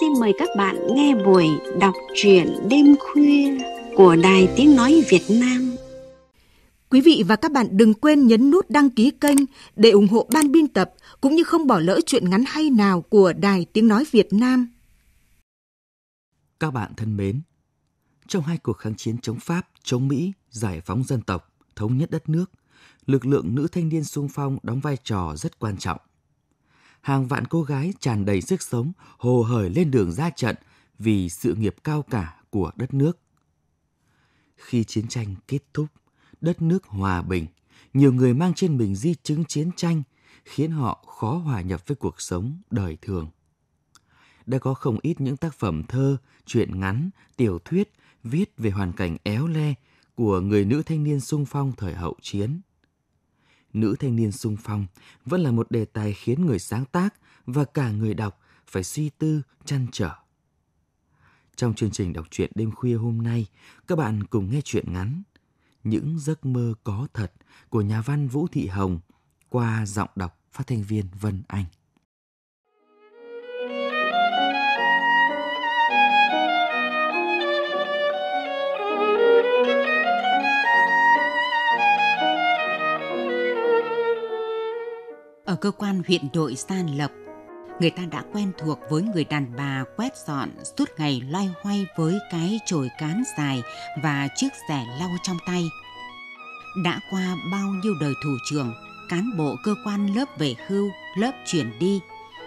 xin mời các bạn nghe buổi đọc truyện đêm khuya của Đài Tiếng Nói Việt Nam. Quý vị và các bạn đừng quên nhấn nút đăng ký kênh để ủng hộ ban biên tập cũng như không bỏ lỡ chuyện ngắn hay nào của Đài Tiếng Nói Việt Nam. Các bạn thân mến, trong hai cuộc kháng chiến chống Pháp, chống Mỹ, giải phóng dân tộc, thống nhất đất nước, lực lượng nữ thanh niên sung phong đóng vai trò rất quan trọng hàng vạn cô gái tràn đầy sức sống hồ hởi lên đường ra trận vì sự nghiệp cao cả của đất nước. Khi chiến tranh kết thúc, đất nước hòa bình, nhiều người mang trên mình di chứng chiến tranh khiến họ khó hòa nhập với cuộc sống đời thường. Đã có không ít những tác phẩm thơ, truyện ngắn, tiểu thuyết viết về hoàn cảnh éo le của người nữ thanh niên sung phong thời hậu chiến nữ thanh niên sung phong vẫn là một đề tài khiến người sáng tác và cả người đọc phải suy tư, chăn trở. Trong chương trình đọc truyện đêm khuya hôm nay, các bạn cùng nghe chuyện ngắn Những giấc mơ có thật của nhà văn Vũ Thị Hồng qua giọng đọc phát thanh viên Vân Anh. Ở cơ quan huyện đội San Lập, người ta đã quen thuộc với người đàn bà quét dọn suốt ngày loay hoay với cái chổi cán dài và chiếc rẻ lau trong tay. Đã qua bao nhiêu đời thủ trưởng, cán bộ cơ quan lớp về hưu, lớp chuyển đi,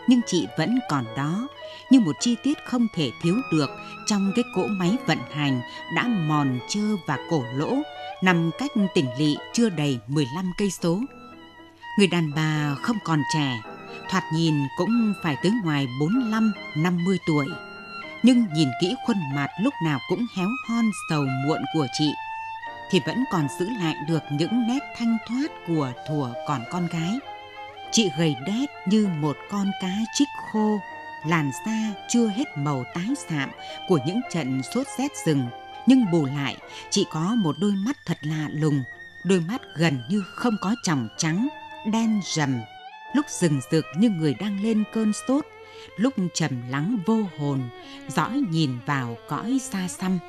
nhưng chị vẫn còn đó như một chi tiết không thể thiếu được trong cái cỗ máy vận hành đã mòn trơ và cổ lỗ nằm cách tỉnh lỵ chưa đầy 15 cây số. Người đàn bà không còn trẻ, thoạt nhìn cũng phải tới ngoài 45-50 tuổi. Nhưng nhìn kỹ khuôn mặt lúc nào cũng héo hon sầu muộn của chị, thì vẫn còn giữ lại được những nét thanh thoát của thủa còn con gái. Chị gầy đét như một con cá trích khô, làn da chưa hết màu tái sạm của những trận sốt rét rừng. Nhưng bù lại, chị có một đôi mắt thật lạ lùng, đôi mắt gần như không có tròng trắng, đen rầm, lúc rừng rực như người đang lên cơn sốt, lúc trầm lắng vô hồn, dõi nhìn vào cõi xa xăm.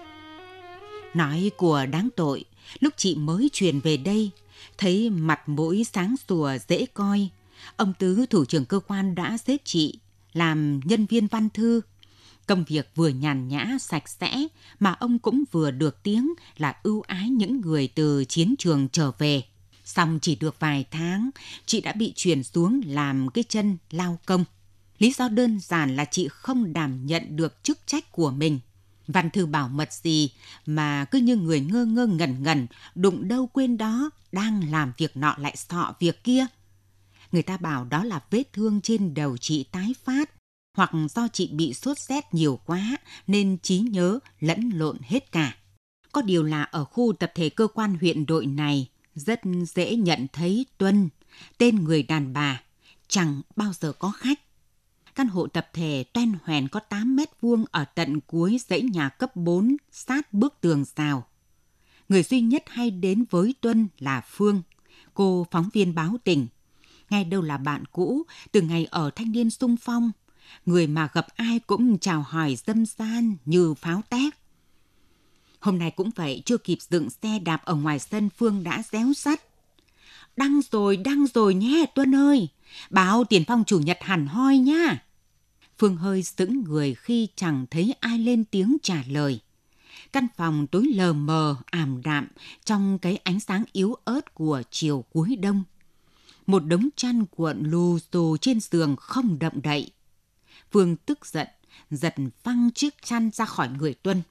Nói của đáng tội, lúc chị mới truyền về đây, thấy mặt mũi sáng sủa dễ coi, ông Tứ thủ trưởng cơ quan đã xếp chị làm nhân viên văn thư. Công việc vừa nhàn nhã, sạch sẽ mà ông cũng vừa được tiếng là ưu ái những người từ chiến trường trở về. Xong chỉ được vài tháng, chị đã bị chuyển xuống làm cái chân lao công. Lý do đơn giản là chị không đảm nhận được chức trách của mình. Văn thư bảo mật gì mà cứ như người ngơ ngơ ngẩn ngẩn, đụng đâu quên đó, đang làm việc nọ lại sọ việc kia. Người ta bảo đó là vết thương trên đầu chị tái phát, hoặc do chị bị sốt rét nhiều quá nên trí nhớ lẫn lộn hết cả. Có điều là ở khu tập thể cơ quan huyện đội này, rất dễ nhận thấy Tuân, tên người đàn bà, chẳng bao giờ có khách. Căn hộ tập thể toen hoèn có 8 mét vuông ở tận cuối dãy nhà cấp 4 sát bức tường rào. Người duy nhất hay đến với Tuân là Phương, cô phóng viên báo tình. Ngay đâu là bạn cũ, từ ngày ở thanh niên sung phong, người mà gặp ai cũng chào hỏi dâm gian như pháo tét. Hôm nay cũng vậy, chưa kịp dựng xe đạp ở ngoài sân Phương đã réo sắt. Đăng rồi, đăng rồi nhé, Tuân ơi. Báo tiền phong chủ nhật hẳn hoi nha. Phương hơi sững người khi chẳng thấy ai lên tiếng trả lời. Căn phòng tối lờ mờ, ảm đạm trong cái ánh sáng yếu ớt của chiều cuối đông. Một đống chăn cuộn lù xù trên giường không động đậy. Phương tức giận, giật văng chiếc chăn ra khỏi người Tuân.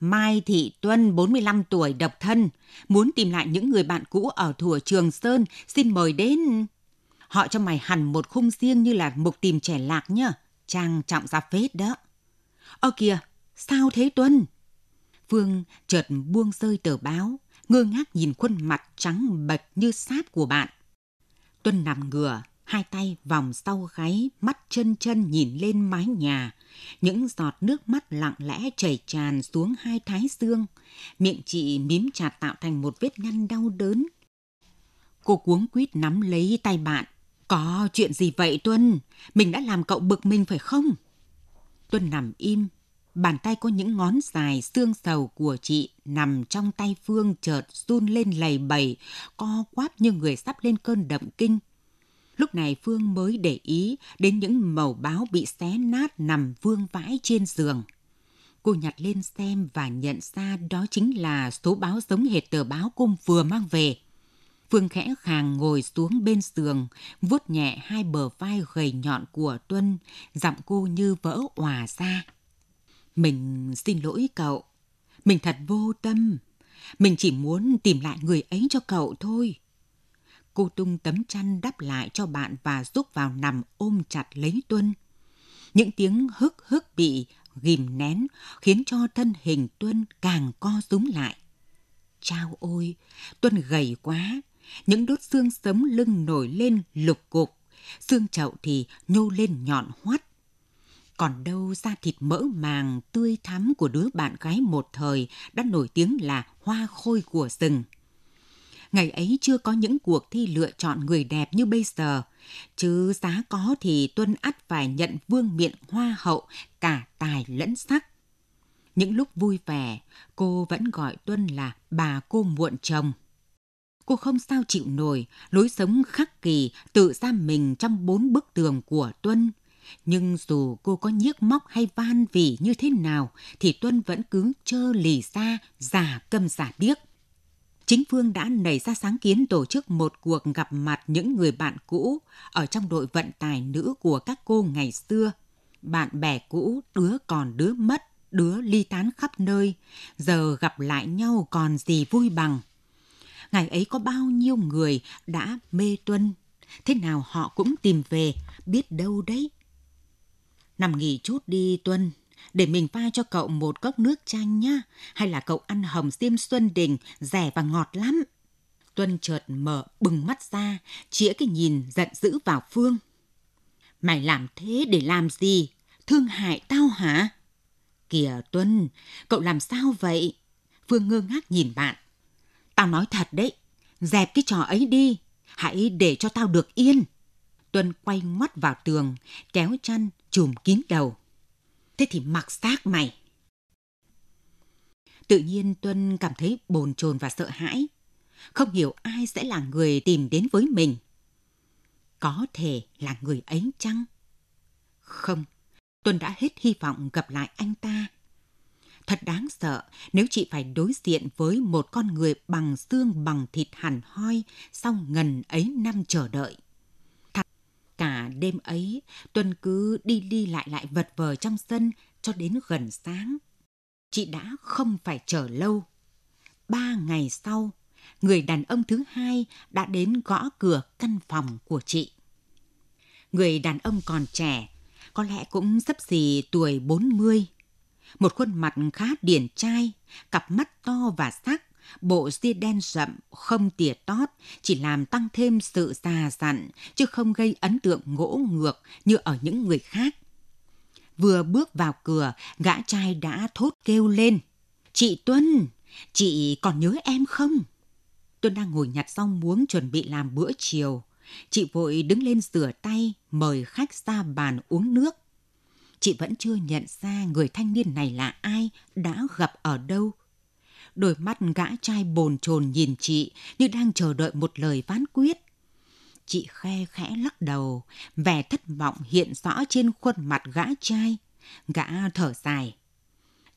Mai Thị Tuân, 45 tuổi, độc thân, muốn tìm lại những người bạn cũ ở thủa Trường Sơn, xin mời đến. Họ cho mày hẳn một khung riêng như là mục tìm trẻ lạc nhá, trang trọng ra phết đó. Ơ kìa, sao thế Tuân? Phương chợt buông rơi tờ báo, ngơ ngác nhìn khuôn mặt trắng bệch như sáp của bạn. Tuân nằm ngửa, hai tay vòng sau gáy, mắt chân chân nhìn lên mái nhà. Những giọt nước mắt lặng lẽ chảy tràn xuống hai thái dương. Miệng chị mím chặt tạo thành một vết nhăn đau đớn. Cô cuống quýt nắm lấy tay bạn. Có chuyện gì vậy Tuân? Mình đã làm cậu bực mình phải không? Tuân nằm im, bàn tay có những ngón dài xương sầu của chị nằm trong tay Phương chợt run lên lầy bầy, co quắp như người sắp lên cơn động kinh. Lúc này Phương mới để ý đến những màu báo bị xé nát nằm vương vãi trên giường. Cô nhặt lên xem và nhận ra đó chính là số báo giống hệt tờ báo cô vừa mang về. Phương khẽ khàng ngồi xuống bên giường, vuốt nhẹ hai bờ vai gầy nhọn của Tuân, giọng cô như vỡ òa ra. Mình xin lỗi cậu. Mình thật vô tâm. Mình chỉ muốn tìm lại người ấy cho cậu thôi. Cô tung tấm chăn đắp lại cho bạn và rúc vào nằm ôm chặt lấy Tuân. Những tiếng hức hức bị ghim nén khiến cho thân hình Tuân càng co rúm lại. Chao ôi, Tuân gầy quá, những đốt xương sống lưng nổi lên lục cục, xương chậu thì nhô lên nhọn hoắt. Còn đâu da thịt mỡ màng tươi thắm của đứa bạn gái một thời đã nổi tiếng là hoa khôi của rừng. Ngày ấy chưa có những cuộc thi lựa chọn người đẹp như bây giờ, chứ giá có thì Tuân ắt phải nhận vương miện hoa hậu cả tài lẫn sắc. Những lúc vui vẻ, cô vẫn gọi Tuân là bà cô muộn chồng. Cô không sao chịu nổi lối sống khắc kỳ tự giam mình trong bốn bức tường của Tuân. Nhưng dù cô có nhiếc móc hay van vỉ như thế nào thì Tuân vẫn cứ trơ lì ra, giả câm giả điếc. Chính Phương đã nảy ra sáng kiến tổ chức một cuộc gặp mặt những người bạn cũ ở trong đội vận tải nữ của các cô ngày xưa. Bạn bè cũ, đứa còn đứa mất, đứa ly tán khắp nơi, giờ gặp lại nhau còn gì vui bằng. Ngày ấy có bao nhiêu người đã mê tuân, thế nào họ cũng tìm về, biết đâu đấy. Nằm nghỉ chút đi Tuân, để mình pha cho cậu một cốc nước chanh nhá, hay là cậu ăn hồng xiêm xuân đình, rẻ và ngọt lắm. Tuân chợt mở bừng mắt ra, chĩa cái nhìn giận dữ vào Phương. Mày làm thế để làm gì? Thương hại tao hả? Kìa Tuân, cậu làm sao vậy? Phương ngơ ngác nhìn bạn. Tao nói thật đấy, dẹp cái trò ấy đi, hãy để cho tao được yên. Tuân quay ngoắt vào tường, kéo chăn, chùm kín đầu. Thế thì mặc xác mày. Tự nhiên Tuân cảm thấy bồn chồn và sợ hãi. Không hiểu ai sẽ là người tìm đến với mình. Có thể là người ấy chăng? Không, Tuân đã hết hy vọng gặp lại anh ta. Thật đáng sợ nếu chị phải đối diện với một con người bằng xương bằng thịt hẳn hoi sau ngần ấy năm chờ đợi. Cả đêm ấy, Tuân cứ đi đi lại lại vật vờ trong sân cho đến gần sáng. Chị đã không phải chờ lâu. Ba ngày sau, người đàn ông thứ hai đã đến gõ cửa căn phòng của chị. Người đàn ông còn trẻ, có lẽ cũng sắp xỉ tuổi 40. Một khuôn mặt khá điển trai, cặp mắt to và sắc, bộ ria đen rậm, không tỉa tót, chỉ làm tăng thêm sự già dặn, chứ không gây ấn tượng ngỗ ngược như ở những người khác. Vừa bước vào cửa, gã trai đã thốt kêu lên. Chị Tuân, chị còn nhớ em không? Tuân đang ngồi nhặt rau muống chuẩn bị làm bữa chiều. Chị vội đứng lên rửa tay, mời khách ra bàn uống nước. Chị vẫn chưa nhận ra người thanh niên này là ai, đã gặp ở đâu đôi mắt gã trai bồn chồn nhìn chị như đang chờ đợi một lời phán quyết. Chị khe khẽ lắc đầu, vẻ thất vọng hiện rõ trên khuôn mặt gã trai. Gã thở dài.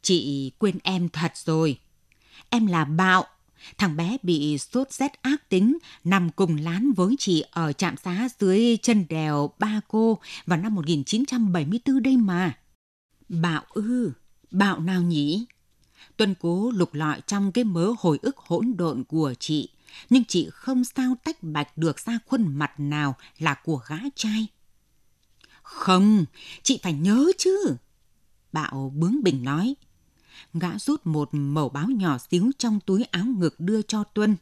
Chị quên em thật rồi. Em là Bạo, thằng bé bị sốt rét ác tính nằm cùng lán với chị ở trạm xá dưới chân đèo Ba Cô vào năm 1974 đây mà. Bạo ư, bạo nào nhỉ? Tuân cố lục lọi trong cái mớ hồi ức hỗn độn của chị, nhưng chị không sao tách bạch được ra khuôn mặt nào là của gã trai. Không, chị phải nhớ chứ. Bạo bướng bỉnh nói. Gã rút một mẩu báo nhỏ xíu trong túi áo ngực đưa cho Tuân.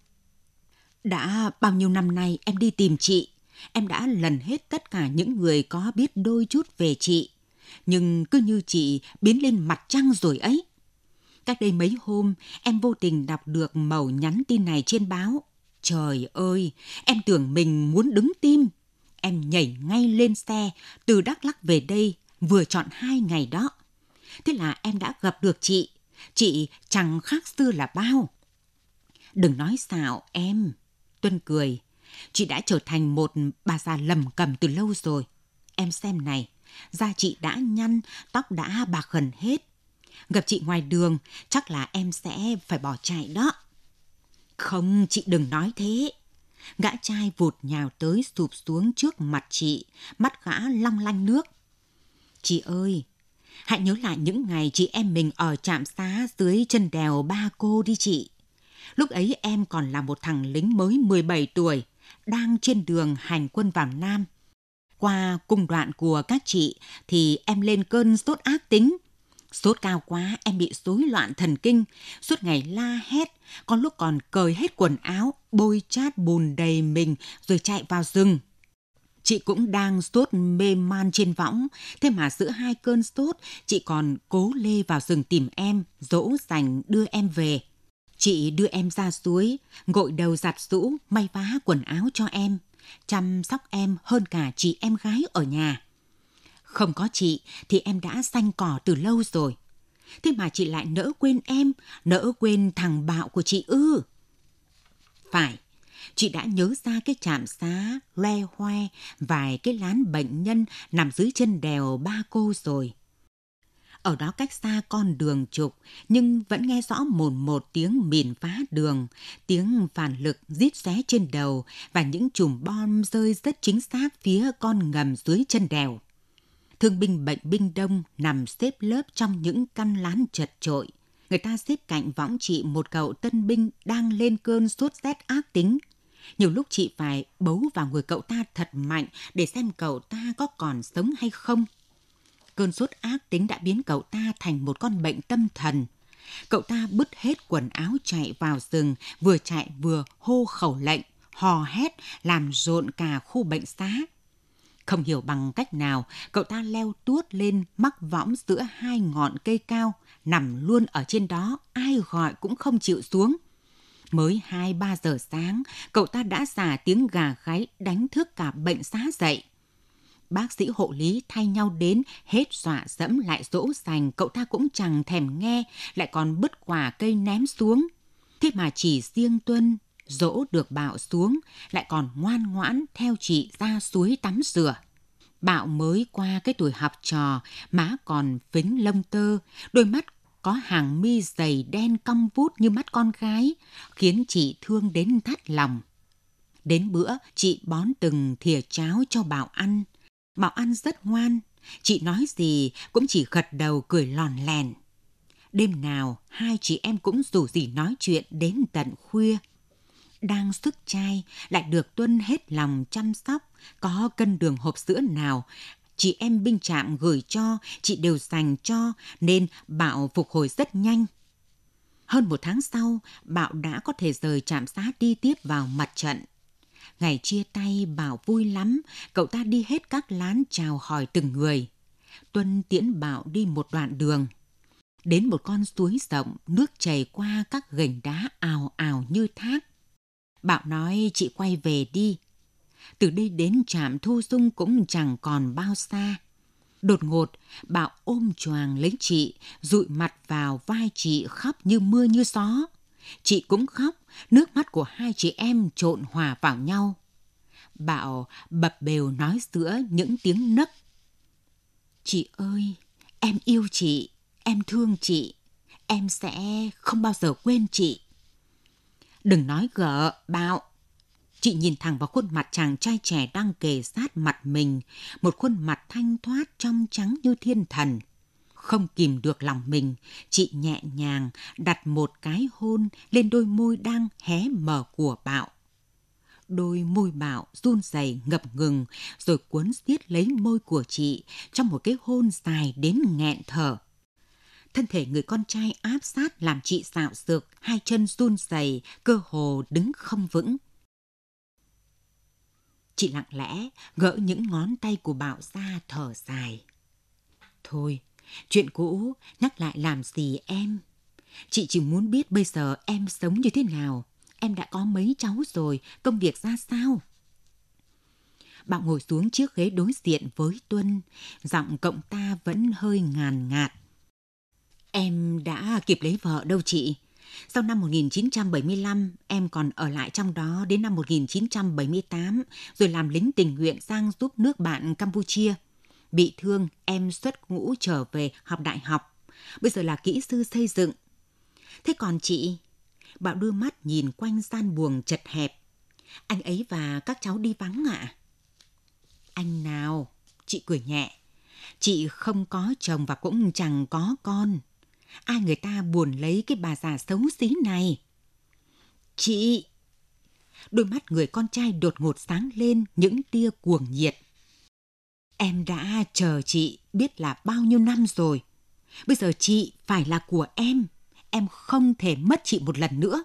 Đã bao nhiêu năm nay em đi tìm chị, em đã lần hết tất cả những người có biết đôi chút về chị. Nhưng cứ như chị biến lên mặt trăng rồi ấy. Cách đây mấy hôm, em vô tình đọc được mẩu nhắn tin này trên báo. Trời ơi, em tưởng mình muốn đứng tim. Em nhảy ngay lên xe, từ Đắk Lắc về đây, vừa chọn hai ngày đó. Thế là em đã gặp được chị. Chị chẳng khác xưa là bao. Đừng nói xạo em. Tuân cười. Chị đã trở thành một bà già lầm cầm từ lâu rồi. Em xem này, da chị đã nhăn, tóc đã bạc gần hết. Gặp chị ngoài đường, chắc là em sẽ phải bỏ chạy đó. Không, chị đừng nói thế. Gã trai vụt nhào tới sụp xuống trước mặt chị, mắt gã long lanh nước. Chị ơi, hãy nhớ lại những ngày chị em mình ở trạm xá dưới chân đèo Ba Cô đi chị. Lúc ấy em còn là một thằng lính mới 17 tuổi, đang trên đường hành quân vào Nam. Qua cung đoạn của các chị thì em lên cơn sốt ác tính. Sốt cao quá em bị rối loạn thần kinh, suốt ngày la hét, có lúc còn cởi hết quần áo, bôi chát bùn đầy mình rồi chạy vào rừng. Chị cũng đang sốt mê man trên võng, thế mà giữa hai cơn sốt, chị còn cố lê vào rừng tìm em, dỗ dành đưa em về. Chị đưa em ra suối, gội đầu giặt rũ, may vá quần áo cho em, chăm sóc em hơn cả chị em gái ở nhà. Không có chị thì em đã xanh cỏ từ lâu rồi. Thế mà chị lại nỡ quên em, nỡ quên thằng bạo của chị ư. Phải, chị đã nhớ ra cái trạm xá, loe hoe, vài cái lán bệnh nhân nằm dưới chân đèo ba cô rồi. Ở đó cách xa con đường trục, nhưng vẫn nghe rõ mồn một tiếng mìn phá đường, tiếng phản lực rít xé trên đầu và những chùm bom rơi rất chính xác phía con ngầm dưới chân đèo. Thương binh bệnh binh đông nằm xếp lớp trong những căn lán chật trội. Người ta xếp cạnh võng chị một cậu tân binh đang lên cơn sốt rét ác tính. Nhiều lúc chị phải bấu vào người cậu ta thật mạnh để xem cậu ta có còn sống hay không. Cơn sốt ác tính đã biến cậu ta thành một con bệnh tâm thần. Cậu ta bứt hết quần áo chạy vào rừng, vừa chạy vừa hô khẩu lệnh, hò hét, làm rộn cả khu bệnh xá. Không hiểu bằng cách nào, cậu ta leo tuốt lên mắc võng giữa hai ngọn cây cao, nằm luôn ở trên đó, ai gọi cũng không chịu xuống. Mới hai ba giờ sáng, cậu ta đã xả tiếng gà gáy đánh thức cả bệnh xá dậy. Bác sĩ hộ lý thay nhau đến, hết dọa dẫm lại dỗ dành, cậu ta cũng chẳng thèm nghe, lại còn bứt quả cây ném xuống. Thế mà chỉ riêng Tuân dỗ được Bạo xuống, lại còn ngoan ngoãn theo chị ra suối tắm rửa. Bạo mới qua cái tuổi học trò, má còn phính lông tơ, đôi mắt có hàng mi dày đen cong vút như mắt con gái, khiến chị thương đến thắt lòng. Đến bữa, chị bón từng thìa cháo cho Bảo ăn. Bảo ăn rất ngoan, chị nói gì cũng chỉ gật đầu cười lòn lèn. Đêm nào, hai chị em cũng rủ gì nói chuyện đến tận khuya đang sức trai lại được Tuân hết lòng chăm sóc, có cân đường hộp sữa nào chị em binh trạm gửi cho, chị đều dành cho, nên Bảo phục hồi rất nhanh. Hơn một tháng sau, Bảo đã có thể rời trạm xá đi tiếp vào mặt trận. Ngày chia tay, Bảo vui lắm, cậu ta đi hết các lán chào hỏi từng người. Tuân tiễn Bảo đi một đoạn đường. Đến một con suối rộng, nước chảy qua các gành đá ào ào như thác. Bảo nói chị quay về đi. Từ đây đến trạm thu dung cũng chẳng còn bao xa. Đột ngột, Bảo ôm choàng lấy chị, dụi mặt vào vai chị khóc như mưa như gió. Chị cũng khóc, nước mắt của hai chị em trộn hòa vào nhau. Bảo bập bều nói giữa những tiếng nấc. Chị ơi, em yêu chị, em thương chị, em sẽ không bao giờ quên chị. Đừng nói gỡ, bạo. Chị nhìn thẳng vào khuôn mặt chàng trai trẻ đang kề sát mặt mình, một khuôn mặt thanh thoát trong trắng như thiên thần. Không kìm được lòng mình, chị nhẹ nhàng đặt một cái hôn lên đôi môi đang hé mở của bạo. Đôi môi bạo run rẩy ngập ngừng rồi cuốn xiết lấy môi của chị trong một cái hôn dài đến nghẹn thở thân thể người con trai áp sát làm chị xạo xược, hai chân run rẩy, cơ hồ đứng không vững. Chị lặng lẽ gỡ những ngón tay của Bảo ra thở dài. Thôi, chuyện cũ nhắc lại làm gì em? Chị chỉ muốn biết bây giờ em sống như thế nào. Em đã có mấy cháu rồi, công việc ra sao? Bảo ngồi xuống chiếc ghế đối diện với Tuân, giọng cộng ta vẫn hơi ngàn ngạt. Em đã kịp lấy vợ đâu chị. Sau năm 1975, em còn ở lại trong đó đến năm 1978, rồi làm lính tình nguyện sang giúp nước bạn Campuchia. Bị thương, em xuất ngũ trở về học đại học. Bây giờ là kỹ sư xây dựng. Thế còn chị? Bảo đưa mắt nhìn quanh gian buồng chật hẹp. Anh ấy và các cháu đi vắng ạ. À? Anh nào? Chị cười nhẹ. Chị không có chồng và cũng chẳng có con. Ai người ta buồn lấy cái bà già xấu xí này? Chị! Đôi mắt người con trai đột ngột sáng lên những tia cuồng nhiệt. Em đã chờ chị biết là bao nhiêu năm rồi. Bây giờ chị phải là của em. Em không thể mất chị một lần nữa.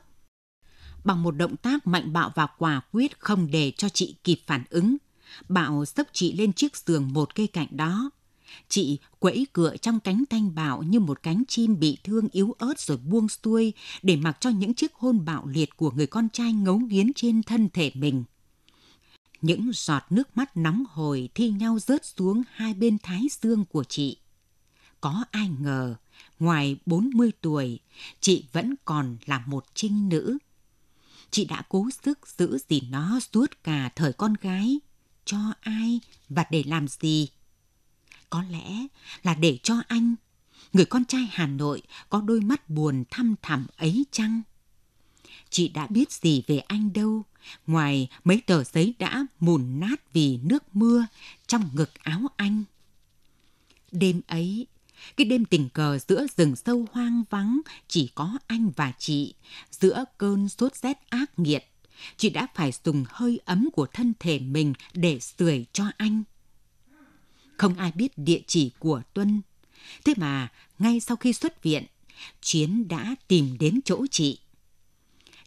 Bằng một động tác mạnh bạo và quả quyết không để cho chị kịp phản ứng, Bảo sốc chị lên chiếc giường một cây cạnh đó. Chị quẫy cựa trong cánh thanh Bảo như một cánh chim bị thương yếu ớt rồi buông xuôi để mặc cho những chiếc hôn bạo liệt của người con trai ngấu nghiến trên thân thể mình. Những giọt nước mắt nóng hồi thi nhau rớt xuống hai bên thái dương của chị. Có ai ngờ, ngoài 40 tuổi, chị vẫn còn là một trinh nữ. Chị đã cố sức giữ gìn nó suốt cả thời con gái. Cho ai và để làm gì? Có lẽ là để cho anh, người con trai Hà Nội có đôi mắt buồn thăm thẳm ấy chăng? Chị đã biết gì về anh đâu, ngoài mấy tờ giấy đã mùn nát vì nước mưa trong ngực áo anh. Đêm ấy, cái đêm tình cờ giữa rừng sâu hoang vắng chỉ có anh và chị, giữa cơn sốt rét ác nghiệt, chị đã phải dùng hơi ấm của thân thể mình để sưởi cho anh. Không ai biết địa chỉ của Tuân. Thế mà, ngay sau khi xuất viện, Chiến đã tìm đến chỗ chị.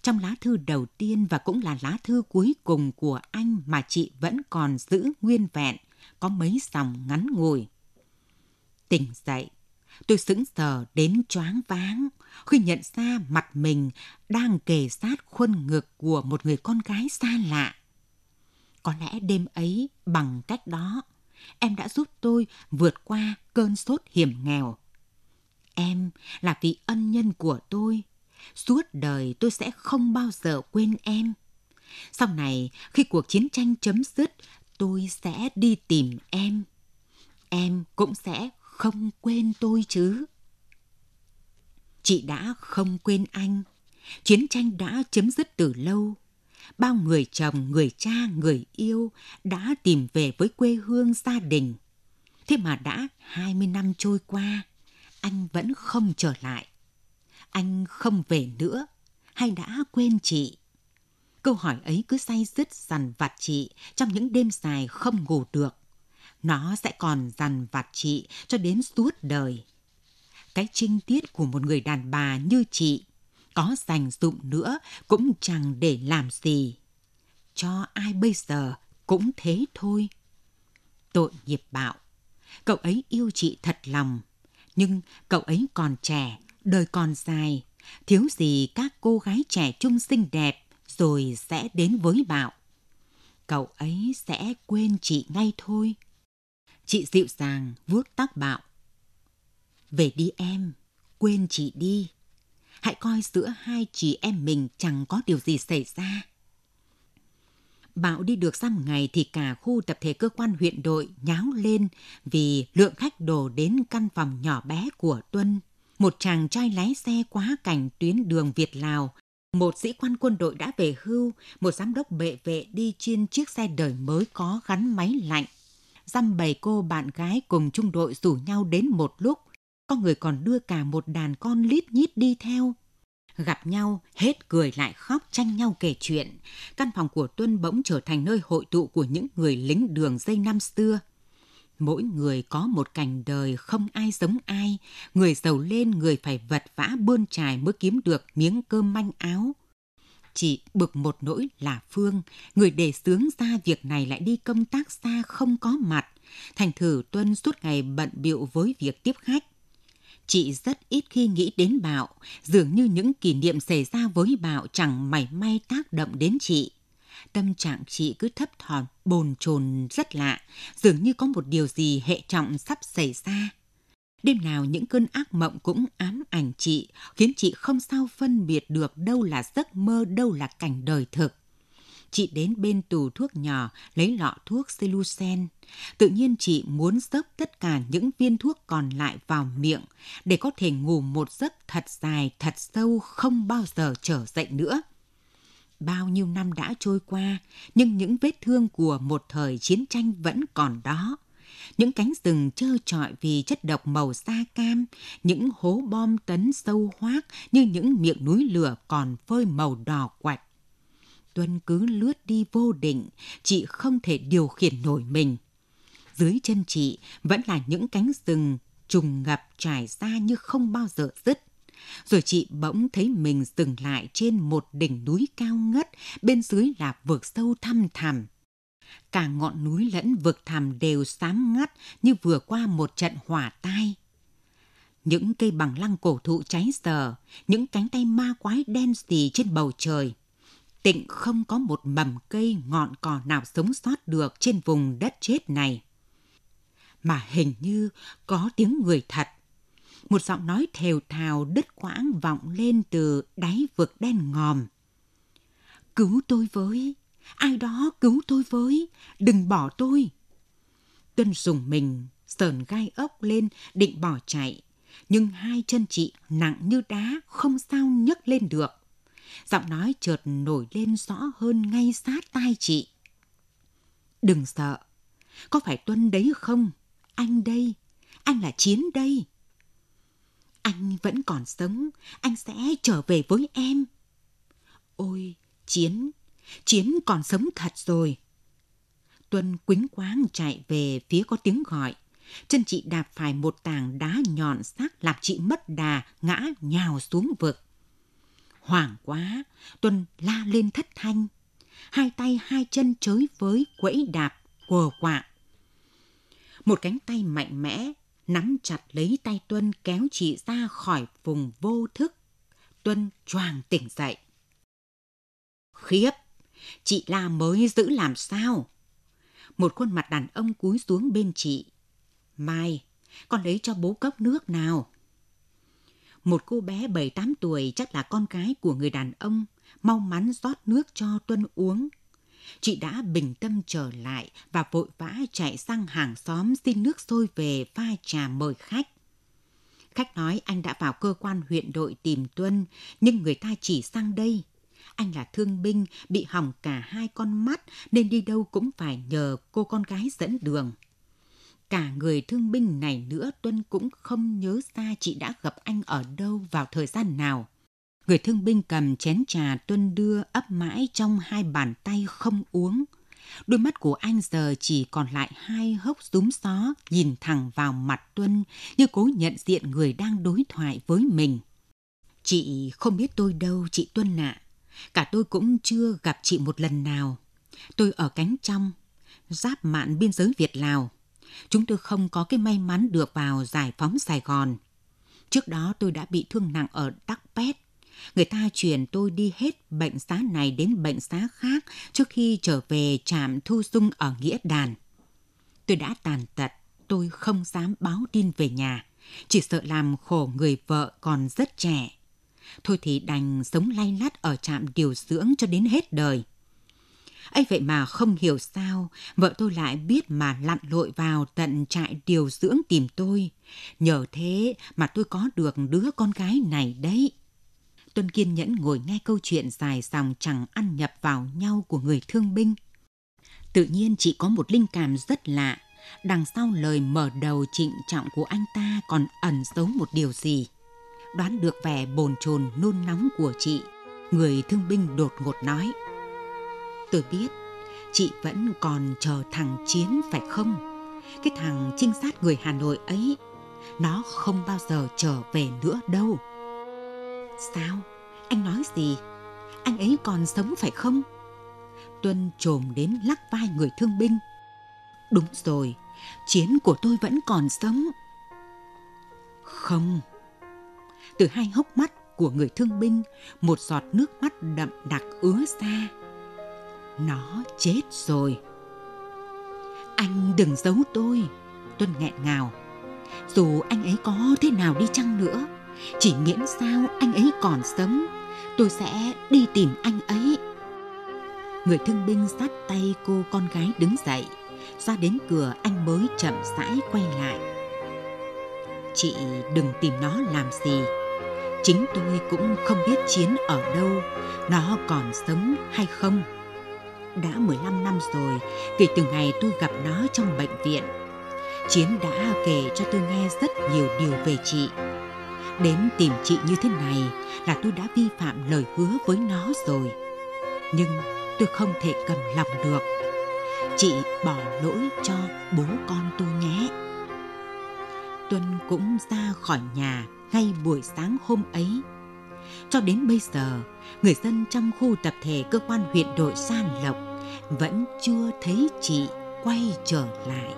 Trong lá thư đầu tiên và cũng là lá thư cuối cùng của anh mà chị vẫn còn giữ nguyên vẹn, có mấy dòng ngắn ngủi. Tỉnh dậy, tôi sững sờ đến choáng váng khi nhận ra mặt mình đang kề sát khuôn ngực của một người con gái xa lạ. Có lẽ đêm ấy bằng cách đó, em đã giúp tôi vượt qua cơn sốt hiểm nghèo. Em là vị ân nhân của tôi. Suốt đời tôi sẽ không bao giờ quên em. Sau này, khi cuộc chiến tranh chấm dứt, tôi sẽ đi tìm em. Em cũng sẽ không quên tôi chứ. Chị đã không quên anh. Chiến tranh đã chấm dứt từ lâu bao người chồng, người cha, người yêu đã tìm về với quê hương gia đình. Thế mà đã 20 năm trôi qua, anh vẫn không trở lại. Anh không về nữa hay đã quên chị? Câu hỏi ấy cứ say dứt dằn vặt chị trong những đêm dài không ngủ được. Nó sẽ còn dằn vặt chị cho đến suốt đời. Cái trinh tiết của một người đàn bà như chị có dành dụng nữa cũng chẳng để làm gì. Cho ai bây giờ cũng thế thôi. Tội nghiệp bạo. Cậu ấy yêu chị thật lòng. Nhưng cậu ấy còn trẻ, đời còn dài. Thiếu gì các cô gái trẻ trung xinh đẹp rồi sẽ đến với bạo. Cậu ấy sẽ quên chị ngay thôi. Chị dịu dàng vuốt tóc bạo. Về đi em, quên chị đi hãy coi giữa hai chị em mình chẳng có điều gì xảy ra. Bảo đi được ra một ngày thì cả khu tập thể cơ quan huyện đội nháo lên vì lượng khách đổ đến căn phòng nhỏ bé của Tuân. Một chàng trai lái xe quá cảnh tuyến đường Việt-Lào, một sĩ quan quân đội đã về hưu, một giám đốc bệ vệ đi trên chiếc xe đời mới có gắn máy lạnh. Dăm bầy cô bạn gái cùng trung đội rủ nhau đến một lúc có người còn đưa cả một đàn con lít nhít đi theo. Gặp nhau, hết cười lại khóc tranh nhau kể chuyện. Căn phòng của Tuân bỗng trở thành nơi hội tụ của những người lính đường dây năm xưa. Mỗi người có một cảnh đời không ai giống ai, người giàu lên người phải vật vã bươn trải mới kiếm được miếng cơm manh áo. Chỉ bực một nỗi là Phương, người đề sướng ra việc này lại đi công tác xa không có mặt. Thành thử Tuân suốt ngày bận biệu với việc tiếp khách chị rất ít khi nghĩ đến Bảo, dường như những kỷ niệm xảy ra với Bảo chẳng mảy may tác động đến chị. Tâm trạng chị cứ thấp thỏm, bồn chồn rất lạ, dường như có một điều gì hệ trọng sắp xảy ra. Đêm nào những cơn ác mộng cũng ám ảnh chị, khiến chị không sao phân biệt được đâu là giấc mơ, đâu là cảnh đời thực. Chị đến bên tủ thuốc nhỏ lấy lọ thuốc Celucen. Tự nhiên chị muốn dốc tất cả những viên thuốc còn lại vào miệng để có thể ngủ một giấc thật dài, thật sâu, không bao giờ trở dậy nữa. Bao nhiêu năm đã trôi qua, nhưng những vết thương của một thời chiến tranh vẫn còn đó những cánh rừng trơ trọi vì chất độc màu da cam, những hố bom tấn sâu hoác như những miệng núi lửa còn phơi màu đỏ quạch. Tuân cứ lướt đi vô định, chị không thể điều khiển nổi mình. Dưới chân chị vẫn là những cánh rừng trùng ngập trải ra như không bao giờ dứt. Rồi chị bỗng thấy mình dừng lại trên một đỉnh núi cao ngất, bên dưới là vực sâu thăm thẳm. Cả ngọn núi lẫn vực thẳm đều xám ngắt như vừa qua một trận hỏa tai. Những cây bằng lăng cổ thụ cháy sờ, những cánh tay ma quái đen xì trên bầu trời. Tịnh không có một mầm cây ngọn cỏ nào sống sót được trên vùng đất chết này. Mà hình như có tiếng người thật. Một giọng nói thều thào đứt quãng vọng lên từ đáy vực đen ngòm. Cứu tôi với! ai đó cứu tôi với, đừng bỏ tôi. Tuân dùng mình, sờn gai ốc lên, định bỏ chạy. Nhưng hai chân chị nặng như đá, không sao nhấc lên được. Giọng nói chợt nổi lên rõ hơn ngay sát tai chị. Đừng sợ, có phải Tuân đấy không? Anh đây, anh là Chiến đây. Anh vẫn còn sống, anh sẽ trở về với em. Ôi, Chiến, Chiến còn sống thật rồi. Tuân quính quáng chạy về phía có tiếng gọi. Chân chị đạp phải một tảng đá nhọn sắc làm chị mất đà, ngã nhào xuống vực. Hoảng quá, Tuân la lên thất thanh. Hai tay hai chân chới với quẫy đạp, quờ quạng. Một cánh tay mạnh mẽ nắm chặt lấy tay Tuân kéo chị ra khỏi vùng vô thức. Tuân choàng tỉnh dậy. Khiếp, Chị La mới giữ làm sao? Một khuôn mặt đàn ông cúi xuống bên chị. Mai, con lấy cho bố cốc nước nào. Một cô bé 7-8 tuổi chắc là con gái của người đàn ông, mau mắn rót nước cho Tuân uống. Chị đã bình tâm trở lại và vội vã chạy sang hàng xóm xin nước sôi về pha trà mời khách. Khách nói anh đã vào cơ quan huyện đội tìm Tuân, nhưng người ta chỉ sang đây anh là thương binh, bị hỏng cả hai con mắt nên đi đâu cũng phải nhờ cô con gái dẫn đường. Cả người thương binh này nữa Tuân cũng không nhớ ra chị đã gặp anh ở đâu vào thời gian nào. Người thương binh cầm chén trà Tuân đưa ấp mãi trong hai bàn tay không uống. Đôi mắt của anh giờ chỉ còn lại hai hốc rúm xó nhìn thẳng vào mặt Tuân như cố nhận diện người đang đối thoại với mình. Chị không biết tôi đâu, chị Tuân ạ. À. Cả tôi cũng chưa gặp chị một lần nào. Tôi ở cánh trong, giáp mạn biên giới Việt-Lào. Chúng tôi không có cái may mắn được vào giải phóng Sài Gòn. Trước đó tôi đã bị thương nặng ở Đắc Pét. Người ta chuyển tôi đi hết bệnh xá này đến bệnh xá khác trước khi trở về trạm thu dung ở Nghĩa Đàn. Tôi đã tàn tật, tôi không dám báo tin về nhà, chỉ sợ làm khổ người vợ còn rất trẻ. Thôi thì đành sống lay lắt ở trạm điều dưỡng cho đến hết đời ấy vậy mà không hiểu sao vợ tôi lại biết mà lặn lội vào tận trại điều dưỡng tìm tôi. Nhờ thế mà tôi có được đứa con gái này đấy. Tuân kiên nhẫn ngồi nghe câu chuyện dài dòng chẳng ăn nhập vào nhau của người thương binh. Tự nhiên chị có một linh cảm rất lạ. Đằng sau lời mở đầu trịnh trọng của anh ta còn ẩn giấu một điều gì đoán được vẻ bồn chồn nôn nóng của chị, người thương binh đột ngột nói. Tôi biết, chị vẫn còn chờ thằng Chiến phải không? Cái thằng trinh sát người Hà Nội ấy, nó không bao giờ trở về nữa đâu. Sao? Anh nói gì? Anh ấy còn sống phải không? Tuân trồm đến lắc vai người thương binh. Đúng rồi, Chiến của tôi vẫn còn sống. Không, từ hai hốc mắt của người thương binh, một giọt nước mắt đậm đặc ứa ra. Nó chết rồi. Anh đừng giấu tôi, Tuân nghẹn ngào. Dù anh ấy có thế nào đi chăng nữa, chỉ miễn sao anh ấy còn sống, tôi sẽ đi tìm anh ấy. Người thương binh sát tay cô con gái đứng dậy, ra đến cửa anh mới chậm rãi quay lại. Chị đừng tìm nó làm gì. Chính tôi cũng không biết Chiến ở đâu, nó còn sống hay không. Đã 15 năm rồi kể từ ngày tôi gặp nó trong bệnh viện. Chiến đã kể cho tôi nghe rất nhiều điều về chị. Đến tìm chị như thế này là tôi đã vi phạm lời hứa với nó rồi. Nhưng tôi không thể cầm lòng được. Chị bỏ lỗi cho bố con tôi nhé. Tuân cũng ra khỏi nhà ngay buổi sáng hôm ấy. Cho đến bây giờ, người dân trong khu tập thể cơ quan huyện đội San Lộc vẫn chưa thấy chị quay trở lại.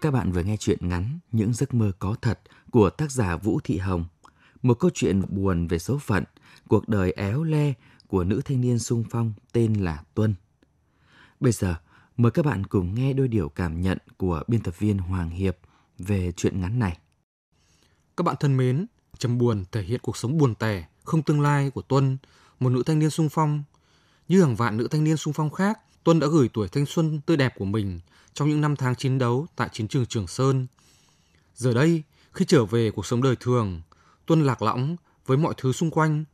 Các bạn vừa nghe chuyện ngắn Những giấc mơ có thật của tác giả Vũ Thị Hồng. Một câu chuyện buồn về số phận, cuộc đời éo le của nữ thanh niên sung phong tên là Tuân. Bây giờ, mời các bạn cùng nghe đôi điều cảm nhận của biên tập viên Hoàng Hiệp về chuyện ngắn này. Các bạn thân mến, Trầm buồn thể hiện cuộc sống buồn tẻ, không tương lai của Tuân, một nữ thanh niên sung phong. Như hàng vạn nữ thanh niên sung phong khác, Tuân đã gửi tuổi thanh xuân tươi đẹp của mình trong những năm tháng chiến đấu tại chiến trường Trường Sơn. Giờ đây, khi trở về cuộc sống đời thường, Tuân lạc lõng với mọi thứ xung quanh.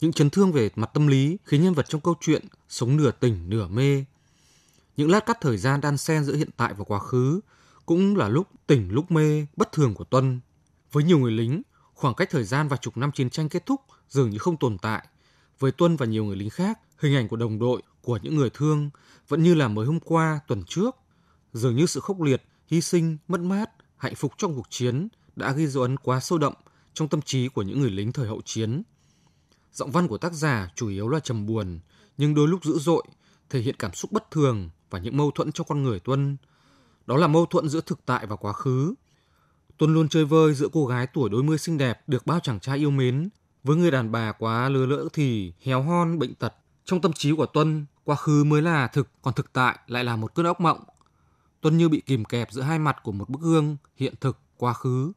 Những chấn thương về mặt tâm lý khiến nhân vật trong câu chuyện sống nửa tỉnh nửa mê. Những lát cắt thời gian đan xen giữa hiện tại và quá khứ cũng là lúc tỉnh lúc mê bất thường của Tuân. Với nhiều người lính, khoảng cách thời gian và chục năm chiến tranh kết thúc dường như không tồn tại. Với Tuân và nhiều người lính khác, hình ảnh của đồng đội, của những người thương vẫn như là mới hôm qua, tuần trước. Dường như sự khốc liệt, hy sinh, mất mát, hạnh phúc trong cuộc chiến đã ghi dấu ấn quá sâu đậm trong tâm trí của những người lính thời hậu chiến. Giọng văn của tác giả chủ yếu là trầm buồn, nhưng đôi lúc dữ dội, thể hiện cảm xúc bất thường và những mâu thuẫn cho con người Tuân. Đó là mâu thuẫn giữa thực tại và quá khứ. Tuân luôn chơi vơi giữa cô gái tuổi đôi mươi xinh đẹp được bao chàng trai yêu mến, với người đàn bà quá lừa lỡ thì héo hon bệnh tật. Trong tâm trí của Tuân, quá khứ mới là thực, còn thực tại lại là một cơn ốc mộng. Tuân như bị kìm kẹp giữa hai mặt của một bức gương, hiện thực, quá khứ.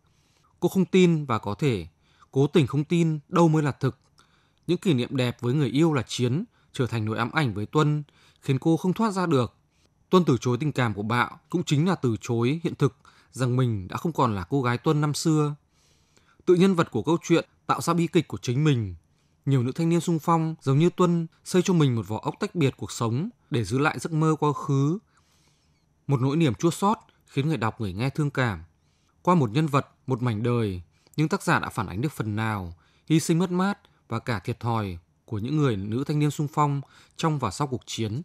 Cô không tin và có thể cố tình không tin đâu mới là thực. Những kỷ niệm đẹp với người yêu là chiến trở thành nỗi ám ảnh với Tuân, khiến cô không thoát ra được. Tuân từ chối tình cảm của Bạo cũng chính là từ chối hiện thực rằng mình đã không còn là cô gái Tuân năm xưa. Tự nhân vật của câu chuyện tạo ra bi kịch của chính mình. Nhiều nữ thanh niên sung phong giống như Tuân xây cho mình một vỏ ốc tách biệt cuộc sống để giữ lại giấc mơ quá khứ. Một nỗi niềm chua xót khiến người đọc người nghe thương cảm. Qua một nhân vật, một mảnh đời, nhưng tác giả đã phản ánh được phần nào hy sinh mất mát và cả thiệt thòi của những người nữ thanh niên sung phong trong và sau cuộc chiến.